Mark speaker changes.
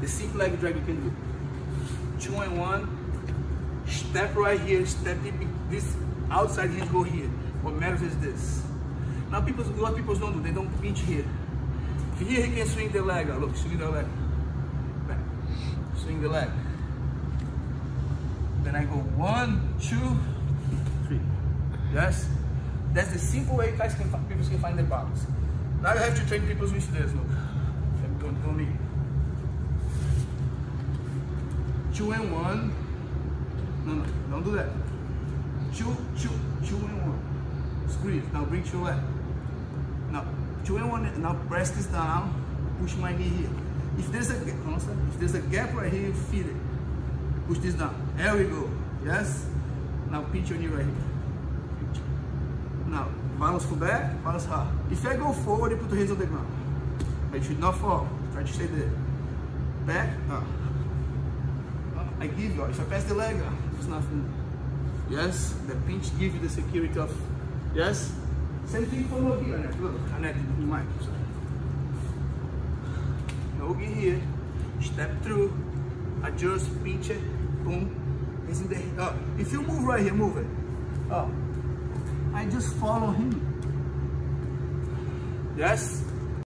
Speaker 1: The simple leg drag you can do. Two and one, step right here, step deep, this outside hinge go here. What matters is this. Now people, what people don't do, they don't pinch here. Here he can swing the leg out, look, swing the leg. Back. Swing the leg. Then I go one, two, three. Yes? That's the simple way guys can, people can find their balance. Now you have to train people with this, look. Don't, don't need. Two and one. No, no, don't do that. Two, two, two and one. Squeeze. Now bring two leg. Now, two and one. Now press this down. Push my knee here. If there's a gap, if there's a gap right here, feel it. Push this down. There we go. Yes? Now pinch your knee right here. Now, balance for back, balance hard. If I go forward, you put the hands on the ground. But you should not fall. Try to stay there. Back, up. I give you, if I pass the leg, ah, it's nothing. Yes, the pinch gives you the security of, yes? Same thing for Logi, Annette. Look, in mic, sorry. Logi here, step through, adjust, pinch it, boom. Is in the, oh, if you move right here, move it. Oh, I just follow him. Yes?